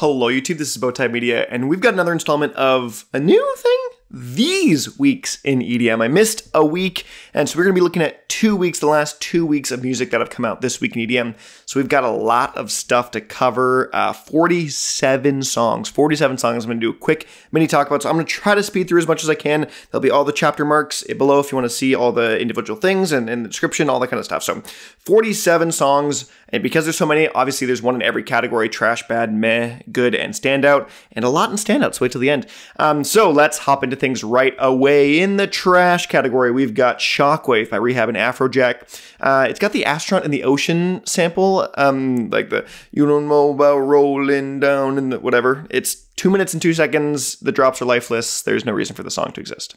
Hello, YouTube. This is Bowtied Media, and we've got another installment of a new thing these weeks in EDM. I missed a week, and so we're going to be looking at two weeks, the last two weeks of music that have come out this week in EDM. So we've got a lot of stuff to cover. Uh, 47 songs, 47 songs. I'm going to do a quick mini talk about. So I'm going to try to speed through as much as I can. There'll be all the chapter marks below if you want to see all the individual things and, and the description, all that kind of stuff. So 47 songs, and because there's so many, obviously there's one in every category: trash, bad, meh, good, and standout, and a lot in standouts. Wait till the end. Um, so let's hop into things right away. In the trash category, we've got Shockwave by R3HAB and Afrojack. Uh, it's got the astronaut in the ocean sample, um, like the you don't know about rolling down in the whatever. It's two minutes and two seconds. The drops are lifeless. There's no reason for the song to exist.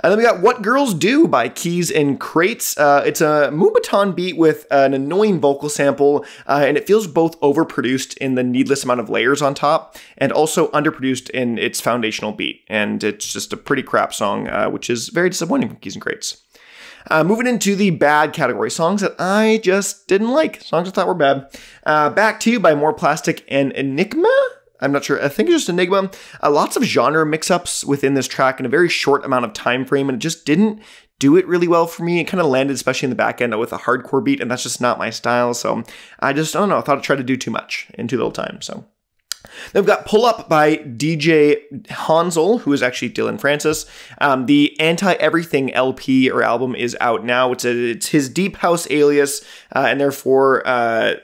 And then we got What Girls Do by Keys and Krates. Uh, it's a Moombahton beat with an annoying vocal sample, uh, and it feels both overproduced in the needless amount of layers on top, and also underproduced in its foundational beat. And it's just a pretty crap song, uh, which is very disappointing from Keys and Krates. Uh, moving into the bad category, songs that I just didn't like, songs I thought were bad. Uh, Back to You by More Plastic and Enyqma. I'm not sure. I think it's just Enyqma. Uh, lots of genre mix-ups within this track in a very short amount of time frame, and it just didn't do it really well for me. It kind of landed, especially in the back end, with a hardcore beat, and that's just not my style. So I just I don't know. I thought I tried to do too much in too little time. So. Then we've got Pull Up by DJ Hanzel, who is actually Dillon Francis. Um, the Anti Everything LP or album is out now. It's, a, it's his Deep House alias, uh, and therefore uh,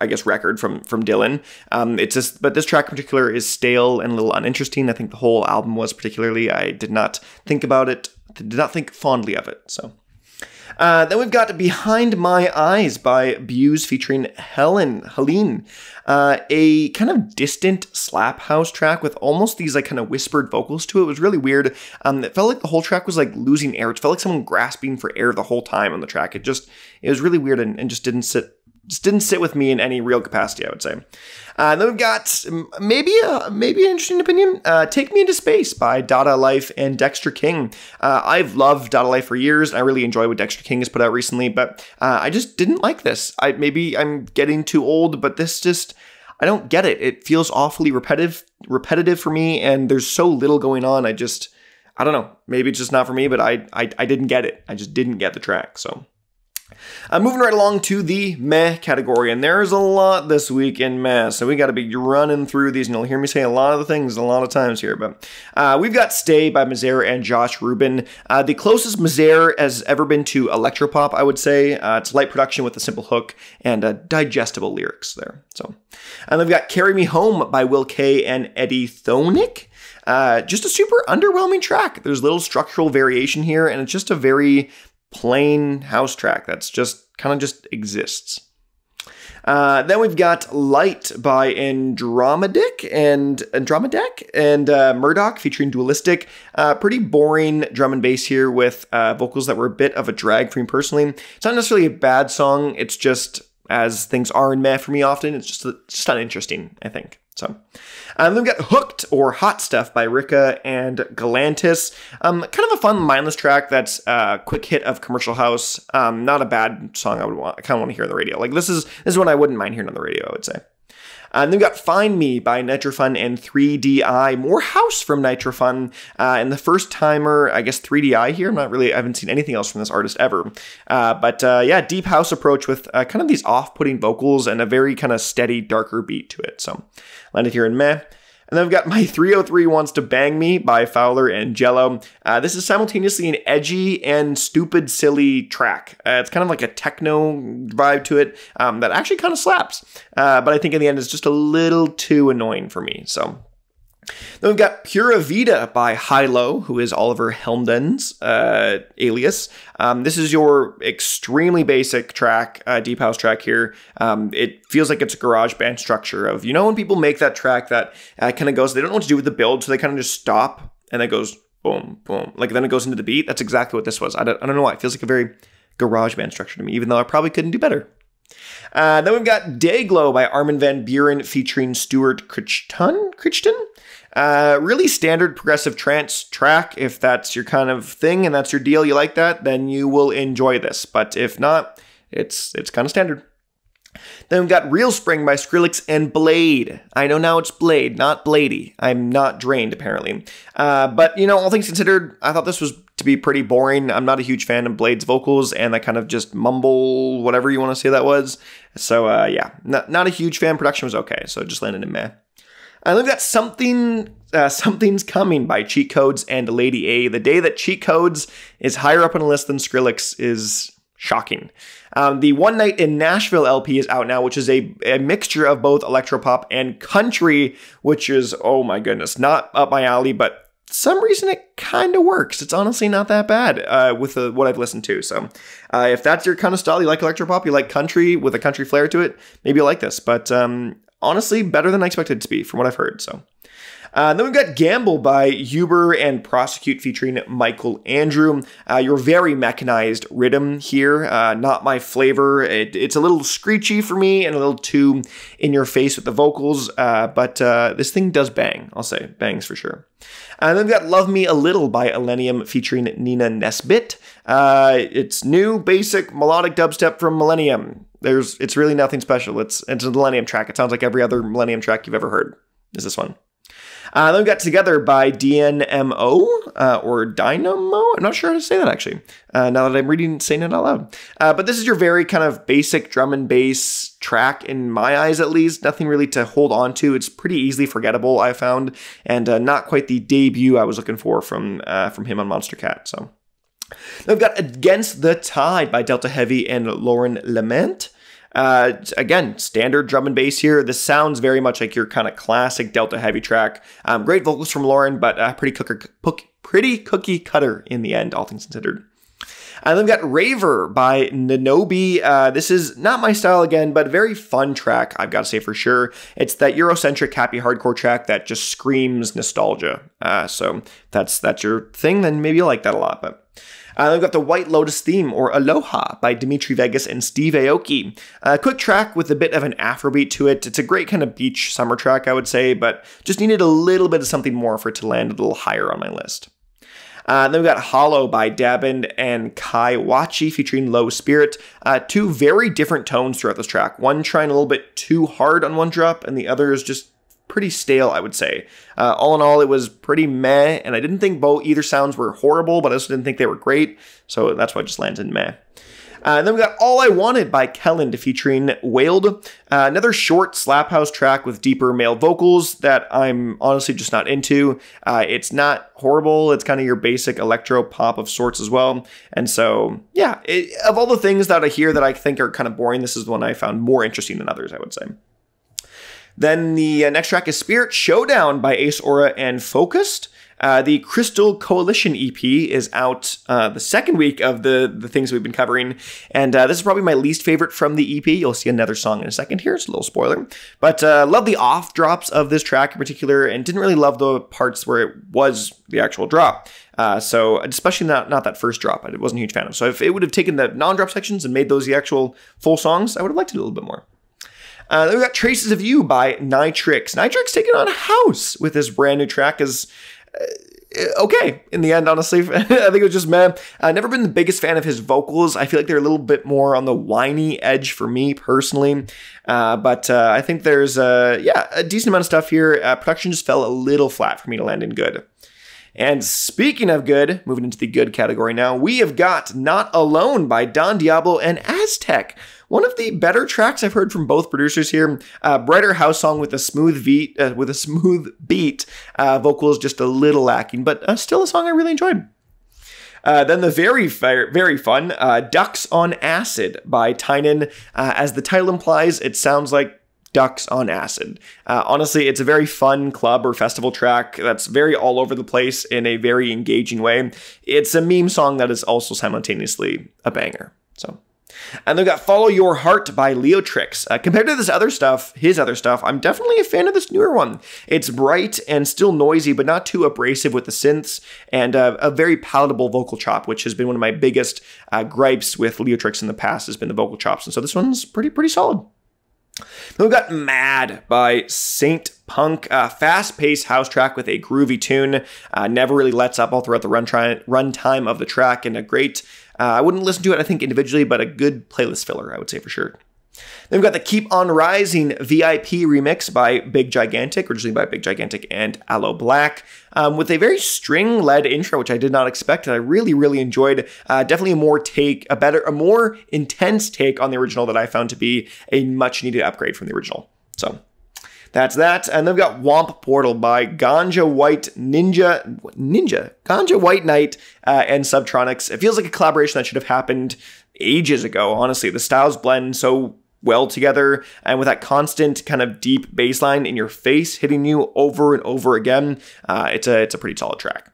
I guess record from from Dillon. Um, it's just, but this track in particular is stale and a little uninteresting. I think the whole album was particularly. I did not think about it. Did not think fondly of it. So. Uh, then we've got Behind My Eyes by BEAUZ featuring Helen, Heleen. Uh, a kind of distant slap house track with almost these like kind of whispered vocals to it. It was really weird. Um, it felt like the whole track was like losing air. It felt like someone grasping for air the whole time on the track. It just, it was really weird and, and just didn't sit just didn't sit with me in any real capacity, I would say. Uh, then we've got maybe a, maybe an interesting opinion. Uh, Take Me Into Space by Dada Life and Dexter King. Uh, I've loved Dada Life for years, and I really enjoy what Dexter King has put out recently, but uh, I just didn't like this. I maybe I'm getting too old, but this just I don't get it. It feels awfully repetitive repetitive for me, and there's so little going on. I just I don't know. Maybe it's just not for me, but I I, I didn't get it. I just didn't get the track. So. Uh, moving right along to the meh category, and there's a lot this week in meh, so we got to be running through these, and you'll hear me say a lot of the things a lot of times here. But uh, we've got "Stay" by Mazare and Josh Rubin, uh, the closest Mazare has ever been to electropop, I would say. Uh, it's light production with a simple hook and uh, digestible lyrics there. So, and we've got "Carry Me Home" by Will K and Eddie Thoneick. Uh, just a super underwhelming track. There's little structural variation here, and it's just a very plain house track that's just kind of just exists. Uh, then we've got Light by Andromedik and Andromedik and uh, Murdock featuring Dualistic. Uh, pretty boring drum and bass here with uh, vocals that were a bit of a drag for me personally. It's not necessarily a bad song. It's just as things are in meh for me often. It's just just uninteresting. I think. So, um, then we got Hooked or Hot Stuff by Rika and Galantis. Um, kind of a fun, mindless track that's a quick hit of commercial house. Um, not a bad song I would want, I kind of want to hear on the radio. Like this is, this is one I wouldn't mind hearing on the radio, I would say. Uh, and then we got Find Me by Nitrofun and 3DI. More house from Nitrofun. Uh, and the first timer, I guess 3DI here. I'm not really, I haven't seen anything else from this artist ever. Uh, but uh, yeah, deep house approach with uh, kind of these off putting vocals and a very kind of steady, darker beat to it. So landed here in Meh. And then we've got My 303 Wants to Bang Me by Fowler and Jello. Uh, this is simultaneously an edgy and stupid, silly track. Uh, it's kind of like a techno vibe to it um, that actually kind of slaps. Uh, but I think in the end it's just a little too annoying for me. So then we've got Pura Vida by Hilo, who is Oliver Heldens' uh, alias. Um, this is your extremely basic track, uh, deep house track here. Um, it feels like it's a garage band structure of, you know, when people make that track that uh, kind of goes, they don't know what to do with the build, so they kind of just stop and it goes boom, boom. Like then it goes into the beat. That's exactly what this was. I don't, I don't know why. It feels like a very garage band structure to me, even though I probably couldn't do better. Uh, then we've got Dayglow by Armin van Buuren featuring Stuart Crichton. Crichton? Uh, really standard progressive trance track. If that's your kind of thing and that's your deal, you like that, then you will enjoy this. But if not, it's it's kind of standard. Then we've got Real Spring by Skrillex and Blade. I know now it's Blade, not Blady. I'm not drained, apparently. Uh, but, you know, all things considered, I thought this was to be pretty boring. I'm not a huge fan of Blade's vocals and that kind of just mumble, whatever you want to say that was. So, uh, yeah, not, not a huge fan. Production was okay, so just landed in meh. And we've got something, uh, something's coming by Cheat Codes and Lady A. The day that Cheat Codes is higher up on the list than Skrillex is shocking. Um, the One Night in Nashville LP is out now, which is a, a mixture of both electropop and country, which is, oh my goodness, not up my alley, but some reason it kind of works. It's honestly not that bad uh, with the, what I've listened to. So uh, if that's your kind of style, you like electropop, you like country with a country flair to it, maybe you like this. But um, honestly, better than I expected it to be from what I've heard. So uh, then we've got Gamble by Huber and Prosecute featuring Michael Andrew. Uh, your very mechanized rhythm here, uh, not my flavor. It, it's a little screechy for me and a little too in your face with the vocals, uh, but uh, this thing does bang, I'll say. Bangs for sure. And then we've got Love Me a Little by Illenium featuring Nina Nesbitt. Uh, it's new, basic, melodic dubstep from Illenium. There's, it's really nothing special. It's, it's a Illenium track. It sounds like every other Illenium track you've ever heard. Is this one? Uh, then we got Together by DNMO uh, or Dynamo. I'm not sure how to say that actually. Uh, now that I'm reading, saying it out loud. Uh, but this is your very kind of basic drum and bass track in my eyes, at least. Nothing really to hold on to. It's pretty easily forgettable, I found, and uh, not quite the debut I was looking for from uh, from him on Monstercat. So. Then we've got Against the Tide by Delta Heavy and Lauren L'aimant. Uh, again, standard drum and bass here. This sounds very much like your kind of classic Delta heavy track. Um, great vocals from Lauren, but uh, pretty cooker, pretty cookie cutter in the end, all things considered. And then we've got Raver by Nanobii. Uh, this is not my style again, but a very fun track, I've got to say for sure. It's that Eurocentric happy hardcore track that just screams nostalgia. Uh, so that's that's your thing, then maybe you like that a lot. But uh, we've got the White Lotus theme, or Aloha, by Dimitri Vegas and Steve Aoki. A quick track with a bit of an Afrobeat to it. It's a great kind of beach summer track, I would say, but just needed a little bit of something more for it to land a little higher on my list. Uh, then we got Hollow by Dabin and Kai Wachi featuring Lo Spirit. Uh, two very different tones throughout this track. One trying a little bit too hard on one drop, and the other is just pretty stale, I would say. Uh, all in all, it was pretty meh, and I didn't think both either sounds were horrible, but I also didn't think they were great, so that's why it just lands in meh. Uh, and then we got All I Wanted by Kelland featuring Wailed. Uh, another short slap house track with deeper male vocals that I'm honestly just not into. Uh, it's not horrible. It's kind of your basic electro pop of sorts as well. And so, yeah, it, of all the things that I hear that I think are kind of boring, this is the one I found more interesting than others, I would say. Then the uh, next track is Spirit Showdown by Ace Aura and Focused. Uh, the Crystal Coalition EP is out uh, the second week of the, the things we've been covering, and uh, this is probably my least favorite from the EP. You'll see another song in a second here. It's a little spoiler, but uh, love the off drops of this track in particular, and didn't really love the parts where it was the actual drop. Uh, so especially not not that first drop, I wasn't a huge fan of. So if it would have taken the non-drop sections and made those the actual full songs, I would have liked it a little bit more. Uh, then we got Traces of You by Nytrix. Nytrix taking on a house with this brand new track uh, okay in the end, honestly. I think it was just man. I've never been the biggest fan of his vocals. I feel like they're a little bit more on the whiny edge for me personally. Uh, but uh, I think there's uh, yeah a decent amount of stuff here. Uh, production just fell a little flat for me to land in good. And speaking of good, moving into the good category now, we have got Not Alone by Don Diablo and Aztec. One of the better tracks I've heard from both producers here. Uh, brighter house song with a smooth beat, uh, with a smooth beat. Uh, vocals just a little lacking, but uh, still a song I really enjoyed. Uh, then the very very fun uh, "Ducks on Acid" by Tynan. Uh, as the title implies, it sounds like ducks on acid. Uh, honestly, it's a very fun club or festival track that's very all over the place in a very engaging way. It's a meme song that is also simultaneously a banger. So. And they've got Follow Your Heart by Leotrix. Uh, compared to this other stuff, his other stuff, I'm definitely a fan of this newer one. It's bright and still noisy, but not too abrasive with the synths, and uh, a very palatable vocal chop, which has been one of my biggest uh, gripes with Leo Leotrix in the past, has been the vocal chops. And so this one's pretty, pretty solid. Then we got Mad by Saint Punk, uh, fast-paced house track with a groovy tune. Uh, never really lets up all throughout the runtime run time of the track, and a great uh, I wouldn't listen to it, I think, individually, but a good playlist filler, I would say for sure. Then we've got the Keep On Rising VIP remix by Big Gigantic, originally by Big Gigantic and Aloe Blacc, um, with a very string led intro, which I did not expect. And I really, really enjoyed. Uh, definitely a more take, a better, a more intense take on the original that I found to be a much needed upgrade from the original. So that's that. And then we've got Womp Portal by Ganja White Ninja, Ninja, Ganja White Night, uh, and Subtronics. It feels like a collaboration that should have happened ages ago, honestly. The styles blend so well together and with that constant kind of deep bass line in your face hitting you over and over again uh, it's a it's a pretty solid track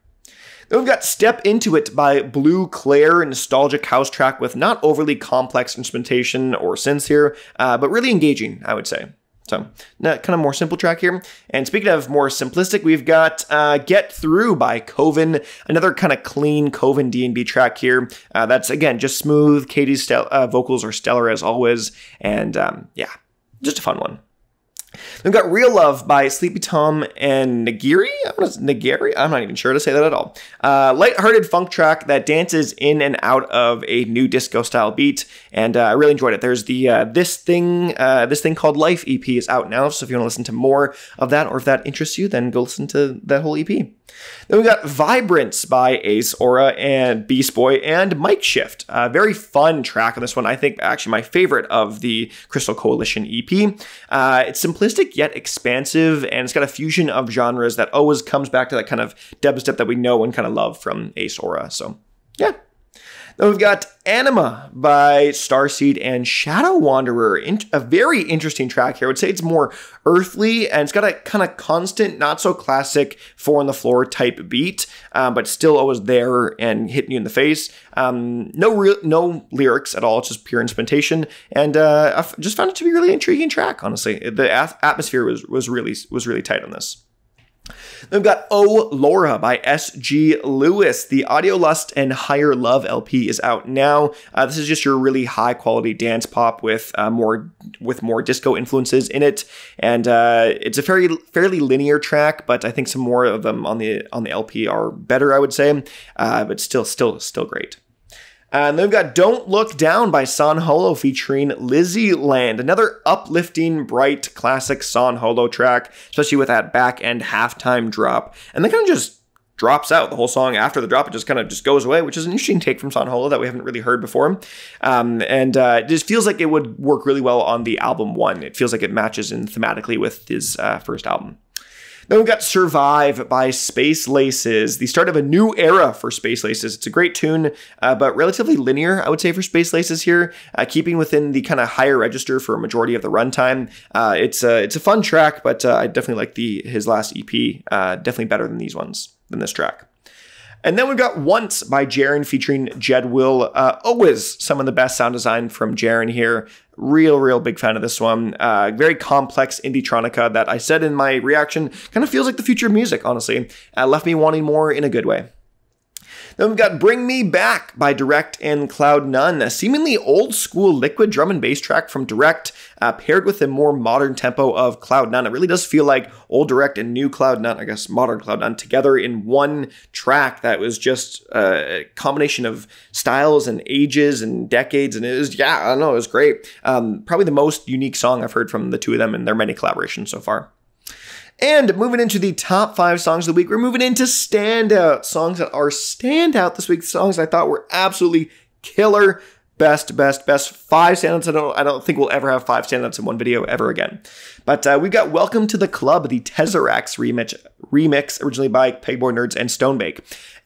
then we've got Step Into It by Blue Claire, nostalgic house track with not overly complex instrumentation or synths here, uh, but really engaging, I would say. So, kind of more simple track here. And speaking of more simplistic, we've got uh, "Get Through" by Koven, another kind of clean Koven D&B track here. Uh, that's again just smooth. Katie's uh, vocals are stellar as always, and um, yeah, just a fun one. We've got Real Love by Sleepy Tom and Nagiri. Nagiri? I'm not even sure to say that at all. Uh, light-hearted funk track that dances in and out of a new disco style beat, and uh, I really enjoyed it. There's the uh, this thing uh, this thing called Life EP is out now, so if you want to listen to more of that or if that interests you, then go listen to that whole EP. Then we got Vibrance by Ace Aura and Beast Boy and Mike Shift. A very fun track on this one. I think actually my favorite of the Crystal Coalition EP. Uh, it's simplistic yet expansive, and it's got a fusion of genres that always comes back to that kind of dubstep that we know and kind of love from Ace Aura. So yeah, then we've got Anima by Starseed and Shadow Wanderer. a very interesting track here. I would say it's more earthly and it's got a kind of constant, not so classic four on the floor type beat, um, but still always there and hitting you in the face. Um, no real, no lyrics at all. It's just pure instrumentation, and uh, I just found it to be a really intriguing track. Honestly, the atmosphere was was really was really tight on this. Then we've got Oh Laura by S.G. Lewis. The Audio Lust and Higher Love LP is out now. Uh, this is just your really high quality dance pop with uh, more with more disco influences in it, and uh, it's a very fairly linear track. But I think some more of them on the on the LP are better. I would say, uh, but still, still, still great. And then we've got Don't Look Down by San Holo featuring Lizzie Land. Another uplifting, bright, classic San Holo track, especially with that back end halftime drop. And then kind of just drops out the whole song after the drop it just kind of just goes away which is an interesting take from San Holo that we haven't really heard before um, and uh, it just feels like it would work really well on the album one it feels like it matches in thematically with his uh, first album then we've got Survive by Space Laces, the start of a new era for Space Laces. It's a great tune, uh, but relatively linear, I would say, for Space Laces here, uh, keeping within the kind of higher register for a majority of the runtime. Uh, it's, a, it's a fun track, but uh, I definitely like the his last EP, uh, definitely better than these ones, than this track. And then we've got Once by Jaren featuring Jed Will. Uh, always some of the best sound design from Jaren here. Real, real big fan of this one. Uh, very complex indie-tronica that I said in my reaction kind of feels like the future of music, honestly. Uh, left me wanting more in a good way. Then we've got Bring Me Back by Direct and Cloud None, a seemingly old school liquid drum and bass track from Direct, uh, paired with a more modern tempo of Cloud None. It really does feel like old Direct and new Cloud None, I guess modern Cloud None, together in one track that was just a combination of styles and ages and decades. And it was, yeah, I don't know, it was great. Um, probably the most unique song I've heard from the two of them and their many collaborations so far. And moving into the top five songs of the week, we're moving into standout songs that are standout this week. Songs I thought were absolutely killer. Best, best, best five standouts. I don't, I don't think we'll ever have five standouts in one video ever again. But uh, we've got Welcome to the Club, the Tesseract remix, remix originally by Pegboard Nerds and Stonebank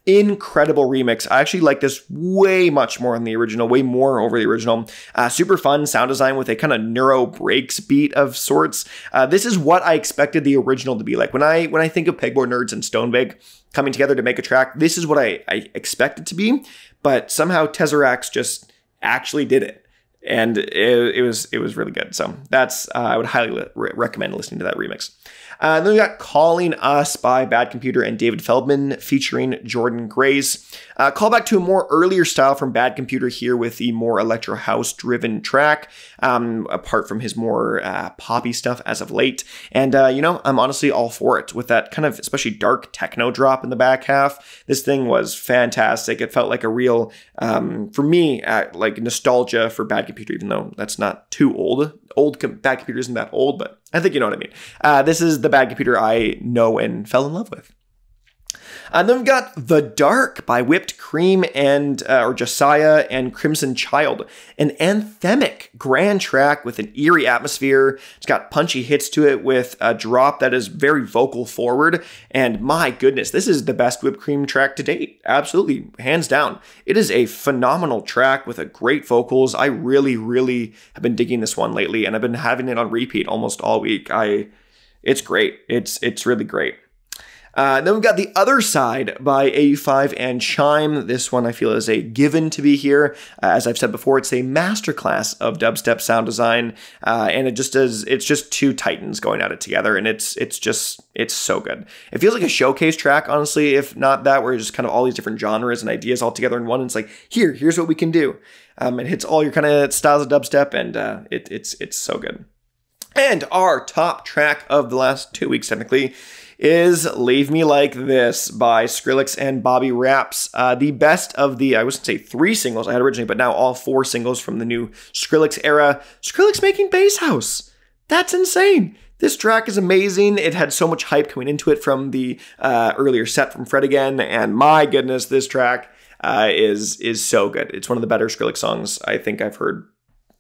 incredible remix. I actually like this way much more than the original, way more over the original. Uh, super fun sound design with a kind of neuro breaks beat of sorts. Uh, this is what I expected the original to be like. When I when I think of Pegboard Nerds and Stonebank coming together to make a track, this is what I, I expect it to be. But somehow Tesseract just actually did it and it, it, was it was really good. So that's uh, I would highly re- recommend listening to that remix. Uh, then we got Calling Us by Bad Computer and David Feldman featuring Jordan Grace. Uh, call back to a more earlier style from Bad Computer here with the more electro house driven track, um, apart from his more uh, poppy stuff as of late. And, uh, you know, I'm honestly all for it with that kind of especially dark techno drop in the back half. This thing was fantastic. It felt like a real, um, for me, uh, like nostalgia for Bad computer, even though that's not too old. Old com- bad computer isn't that old, but I think you know what I mean. Uh, this is the bad computer I know and fell in love with. And then we've got The Dark by Whipped Cream and, uh, or Josiah and Crimson Child, an anthemic grand track with an eerie atmosphere. It's got punchy hits to it with a drop that is very vocal forward. And my goodness, this is the best Whipped Cream track to date. Absolutely, hands down. It is a phenomenal track with a great vocals. I really, really have been digging this one lately, and I've been having it on repeat almost all week. I, it's great. It's it's really great. Uh, then we've got the other side by AU5 and Chime. This one I feel is a given to be here. Uh, as I've said before, it's a masterclass of dubstep sound design, uh, and it just does. It's just two titans going at it together, and it's it's just it's so good. It feels like a showcase track, honestly, if not that, where it's just kind of all these different genres and ideas all together in one. It's like here, here's what we can do. Um, it hits all your kind of styles of dubstep, and uh, it, it's it's so good. And our top track of the last two weeks, technically, is Leave Me Like This by Skrillex and Bobby Raps. Uh, the best of the, I was to say three singles I had originally, but now all four singles from the new Skrillex era. Skrillex making Bass House. That's insane. This track is amazing. It had so much hype coming into it from the uh, earlier set from Fred again, and my goodness, this track uh, is is so good. It's one of the better Skrillex songs I think I've heard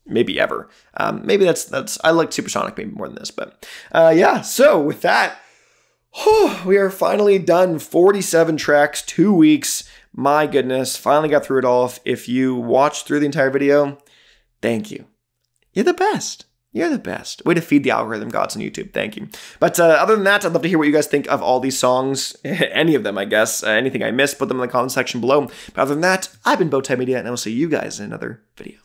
maybe ever. Um, maybe that's that's I like Supersonic maybe more than this, but uh, yeah. So with that, we are finally done. 47 tracks, two weeks. My goodness, finally got through it all. If you watched through the entire video, thank you. You're the best. You're the best. Way to feed the algorithm gods on YouTube. Thank you. But uh, other than that, I'd love to hear what you guys think of all these songs. Any of them, I guess. Uh, anything I missed, put them in the comment section below. But other than that, I've been Bowtied Media, and I will see you guys in another video.